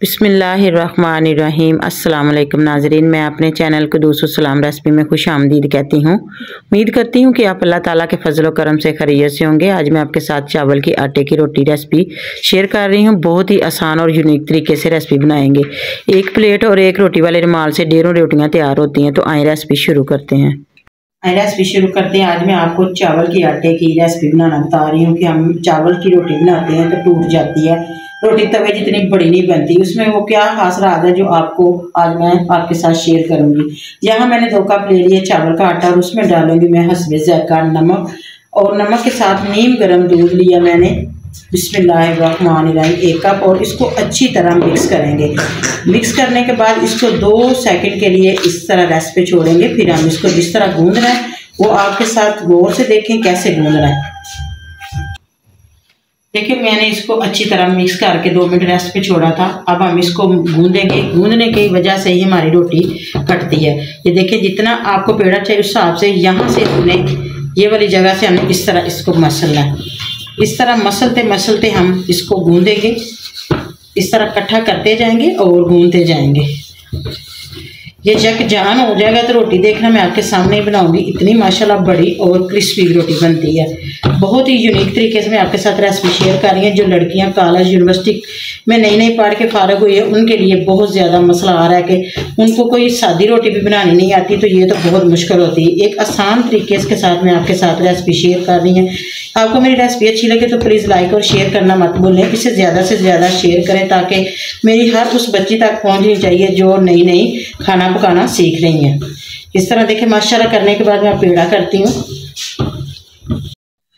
बिसमीम अस्सलाम नाजरीन, मैं अपने चैनल को दोस्तों सलाम रेसिपी में खुश आमदीद कहती हूँ। उम्मीद करती हूँ कि आप अल्लाह ताला के फजल करम से खरीत से होंगे। आज मैं आपके साथ चावल की आटे की रोटी रेसिपी शेयर कर रही हूँ। बहुत ही आसान और यूनिक तरीके से रेसिपी बनाएँगे। एक प्लेट और एक रोटी वाले रुमाल से डेढ़ों रोटियाँ तैयार होती हैं तो आए रेसिपी शुरू करते हैं। रेसिपी शुरू करते हैं। आज मैं आपको चावल की आटे की रेसिपी बनाना बता रही हूँ कि हम चावल की रोटी बनाते हैं तो टूट जाती है। रोटी तवे जितनी बड़ी नहीं बनती, उसमें वो क्या खास राज है जो आपको आज मैं आपके साथ शेयर करूँगी। यहाँ मैंने दो कप ले लिया चावल का आटा और उसमें डालूँगी मैं हसबे जैका नमक और नमक के साथ नीम गर्म दूध लिया मैंने। इसमें लाए बिस्मिल्लाहिर्रहमानिर्रहीम, एक कप और इसको अच्छी तरह मिक्स करेंगे। मिक्स करने के बाद इसको दो सेकंड के लिए इस तरह रेस्ट पे छोड़ेंगे, फिर हम इसको जिस तरह गूंद रहे हैं, वो आपके साथ गौर से देखें कैसे गूंद रहे हैं। देखिए, मैंने इसको अच्छी तरह मिक्स करके दो मिनट रेस्ट पे छोड़ा था। अब हम इसको गूंदेंगे। गूंदने की वजह से ही हमारी रोटी कटती है। ये देखिए, जितना आपको पेड़ा चाहिए उस हिसाब से यहाँ से हमने ये वाली जगह से हमने इस तरह इसको मसलना है। इस तरह मसलते मसलते हम इसको गूंदेंगे। इस तरह इकट्ठा करते जाएँगे और गूंदते जाएँगे। ये जग जान हो जाएगा तो रोटी देखना मैं आपके सामने ही बनाऊँगी। इतनी माशाल्लाह बड़ी और क्रिस्पी रोटी बनती है। बहुत ही यूनिक तरीके से मैं आपके साथ रेसिपी शेयर कर रही हूँ। जो लड़कियाँ कॉलेज यूनिवर्सिटी में नई नई पढ़ के फारग हुई है, उनके लिए बहुत ज़्यादा मसला आ रहा है कि उनको कोई सादी रोटी भी बनानी नहीं आती तो ये तो बहुत मुश्किल होती है। एक आसान तरीके के साथ मैं आपके साथ रेसिपी शेयर कर रही हूँ। आपको मेरी रेसिपी अच्छी लगे तो प्लीज़ लाइक और शेयर करना मत भूलें। इसे ज़्यादा से ज़्यादा शेयर करें ताकि मेरी हर उस बच्ची तक पहुँचनी चाहिए जो नई नई खाना पकाना सीख रही हैं। इस तरह देखें माशाल्लाह करने के बाद मैं पेड़ा करती हूँ।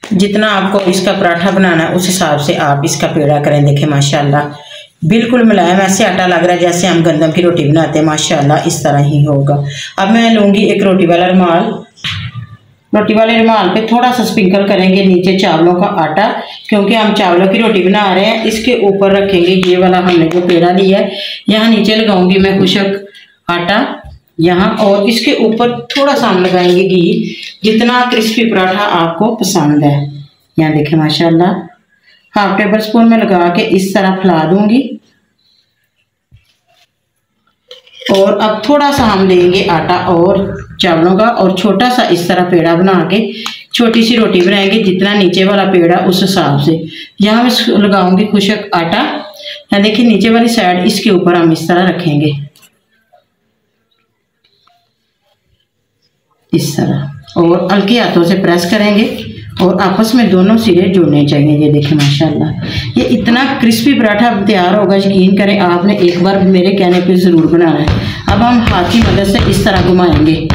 जितना आपको इसका पराठा बनाना है, उस हिसाब से आप इसका पेड़ा करें। देखें माशाल्लाह। बिल्कुल मुलायम ऐसे आटा लग रहा है जैसे हम गंदम की रोटी बनाते हैं। माशाल्लाह, इस तरह ही होगा। अब मैं लूँगी एक रोटी वाला रुमाल। रोटी वाले रुमाल पे थोड़ा सा स्प्रिंकल करेंगे नीचे चावलों का आटा, क्योंकि हम चावलों की रोटी बना रहे हैं, इसके ऊपर रखेंगे ये वाला हमने जो पेड़ा लिया है। यहाँ नीचे लगाऊँगी मैं खुशक आटा, यहाँ और इसके ऊपर थोड़ा सा हम लगाएँगे घी, जितना क्रिस्पी पराठा आपको पसंद है। यहाँ देखें माशाल्लाह। हाफ़ टेबल स्पून में लगा के इस तरह फैला दूँगी। और अब थोड़ा सा हम लेंगे आटा और चावलों का और छोटा सा इस तरह पेड़ा बना के, छोटी सी रोटी बनाएँगे जितना नीचे वाला पेड़ा उस हिसाब से। यहाँ मैं लगाऊँगी खुशक आटा। यहाँ देखिए नीचे वाली साइड इसके ऊपर हम इस तरह रखेंगे। इस तरह। और हल्के हाथों से प्रेस करेंगे। और आपस में दोनों सिरे जुड़ने चाहिए, ये देखें माशाल्लाह। ये इतना क्रिस्पी पराठा तैयार होगा, यकीन करें, आपने एक बार मेरे कहने पे ज़रूर बनाना है। अब हम हाथ की मदद से इस तरह घुमाएँगे।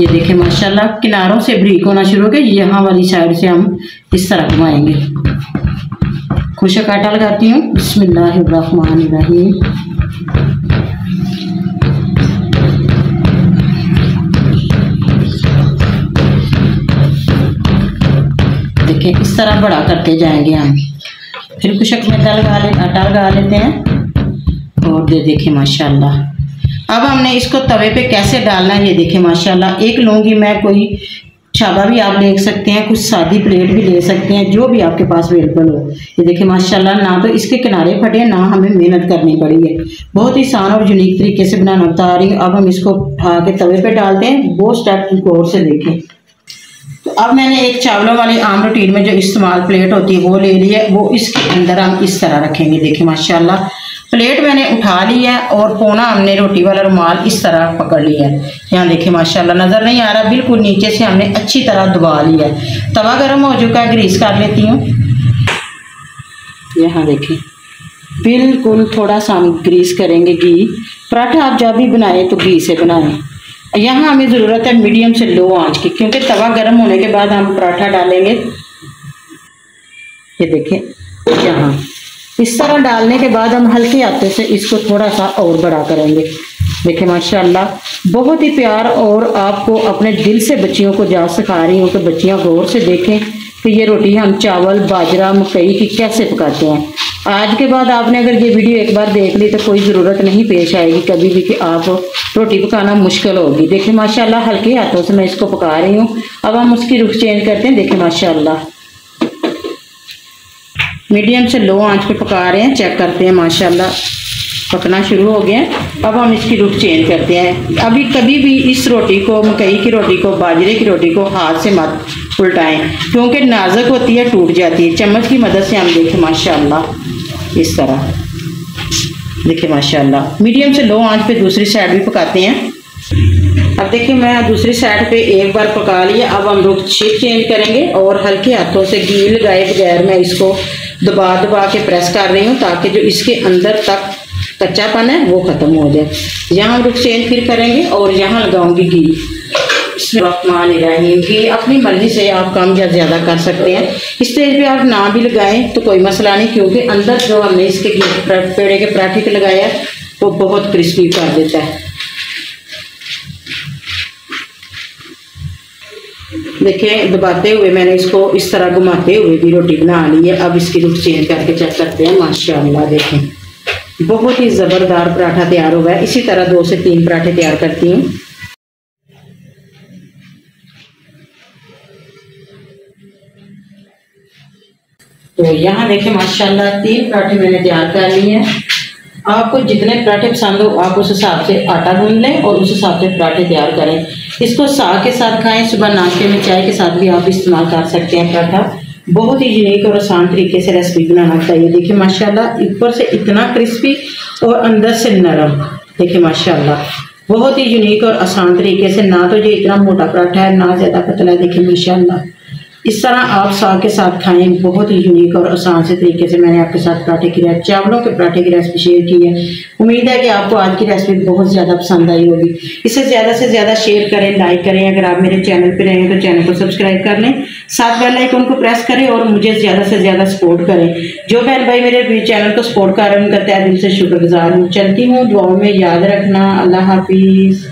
ये देखें माशाल्लाह, किनारों से ब्रीक होना शुरू हो गया। यहाँ वाली साइड से हम इस तरह घुमाएँगे। खुशक आटा लगाती हूँ। बिस्मिल्लाहिर्रहमानिर्रहीम। देखें इस तरह बड़ा करते जाएँगे हम फिर कुछ मैदा लगा ले आटा लगा लेते हैं। और ये देखें, माशाल्लाह। अब हमने इसको तवे पे कैसे डालना है, ये देखें, माशाल्लाह। एक लूँगी मैं, कोई छाबा भी आप ले सकते हैं, कुछ सादी प्लेट भी ले सकते हैं, जो भी आपके पास अवेलेबल हो। ये देखिए माशाल्लाह, ना तो इसके किनारे फटे, ना हमें मेहनत करनी पड़ी है। बहुत ही आसान और यूनिक तरीके से बनाना बता रही हूँ। अब हम इसको उठा के तवे पे डालते हैं वो स्टेप गौर से देखें। अब मैंने एक चावलों वाली आम रोटीन में जो इस्तेमाल प्लेट होती है, वो ले ली है। वो इसके अंदर हम इस तरह रखेंगे, देखिए, माशाल्लाह। प्लेट मैंने उठा ली है और पोना हमने रोटी वाला रुमाल इस तरह पकड़ लिया है। यहाँ देखिए, माशाल्लाह, नज़र नहीं आ रहा, बिल्कुल नीचे से हमने अच्छी तरह दबा लिया है। तवा गर्म हो चुका है ग्रीस कर लेती हूँ। यहाँ देखें बिल्कुल थोड़ा सा हम ग्रीस करेंगे घी। पराठा आप जब भी बनाएँ तो घी से बनाएँ। यहाँ हमें ज़रूरत है मीडियम से लो आँच की, क्योंकि तवा गर्म होने के बाद हम पराठा डालेंगे। ये देखें यहाँ। इस तरह डालने के बाद हम हल्के हाथों से इसको थोड़ा सा और बड़ा करेंगे। देखें माशाल्लाह, बहुत ही प्यार और आपको अपने दिल से बच्चियों को जा सिखा रही हूँ तो बच्चियाँ गौर से देखें कि ये रोटी हम चावल, बाजरा, मकई की कैसे पकाते हैं। आज के बाद आपने अगर ये वीडियो एक बार देख ली तो कोई ज़रूरत नहीं, पेश आएगी कभी भी कि आप रोटी पकाना मुश्किल होगी। देखिए, माशाल्लाह, हल्के हाथों से मैं इसको पका रही हूँ। अब हम उसकी रुख चेंज करते हैं। देखिए, माशाल्लाह। मीडियम से लो आँच पे पका रहे हैं। चेक करते हैं, माशाल्लाह। पकना शुरू हो गया अब हम इसकी रुख चेंज करते हैं। अभी कभी भी इस रोटी को, मकई की रोटी को, बाजरे की रोटी को हाथ से मत उल्टाएँ, क्योंकि नाजुक होती है, टूट जाती है। चम्मच की मदद से हम देखें, माशाल्लाह। इस तरह। देखिए, माशाल्लाह। मीडियम से लो आँच पे दूसरी साइड भी पकाते हैं। अब देखिए, मैं दूसरी साइड पे एक बार पका लिया अब हम रुख शेप चेंज करेंगे और हल्के हाथों से घी लगाए बगैर मैं इसको दबा दबा के प्रेस कर रही हूँ ताकि जो इसके अंदर तक कच्चापन है, वो ख़त्म हो जाए। यहाँ हम रुख चेंज फिर करेंगे और यहाँ लगाऊँगी घी। रहीम घी अपनी मर्ज़ी से आप कम या ज़्यादा कर सकते हैं। इस स्टेज पे आप ना भी लगाएँ तो कोई मसला नहीं, क्योंकि अंदर जो हमने इसके पेड़े के पराठे के लगाया वो बहुत क्रिस्पी कर देता है। देखिए, दबाते हुए मैंने इसको इस तरह घुमाते हुए भी रोटी बना ली है। अब इसकी रुख चेंज करके चेक करते हैं, माशाल्लाह देखें। बहुत ही ज़बरदार पराठा तैयार हो गया। इसी तरह दो से तीन पराठे तैयार करती हूँ। तो यहाँ देखें माशाल्लाह, तीन पराठे मैंने तैयार कर लिए हैं। आपको जितने पराठे पसंद हो, आप उस हिसाब से आटा गूंद लें और उस हिसाब से पराठे तैयार करें। इसको साग के साथ खाएँ, सुबह नाश्ते में चाय के साथ भी आप इस्तेमाल कर सकते हैं पराठा। बहुत ही यूनिक और आसान तरीके से रेसिपी बनाना चाहिए। देखिए, माशाल्लाह, ऊपर से इतना क्रिस्पी और अंदर से नरम। देखिए, माशाल्लाह, बहुत ही यूनिक और आसान तरीके से। ना तो ये इतना मोटा पराठा है, ना ज़्यादा पतला है। देखिए, माशाल्लाह। इस तरह आप साग के साथ खाएँ, बहुत ही यूनिक और आसान से तरीके से मैंने आपके साथ पराठे की रेसिपी चावलों के पराठे की रेसिपी शेयर की है। उम्मीद है कि आपको आज की रेसिपी बहुत ज़्यादा पसंद आई होगी। इसे ज़्यादा से ज़्यादा शेयर करें लाइक करें। अगर आप मेरे चैनल पर रहें तो चैनल को सब्सक्राइब कर लें। साथ बेल आइकन को प्रेस करें और मुझे ज़्यादा से ज़्यादा सपोर्ट करें। जो बहन भाई मेरे चैनल को सपोर्ट कर रहे हैं, उनका तय दिल से शुक्रगुजार हूँ। चलती हूँ, दुआओं में याद रखना। अल्लाह हाफिज़।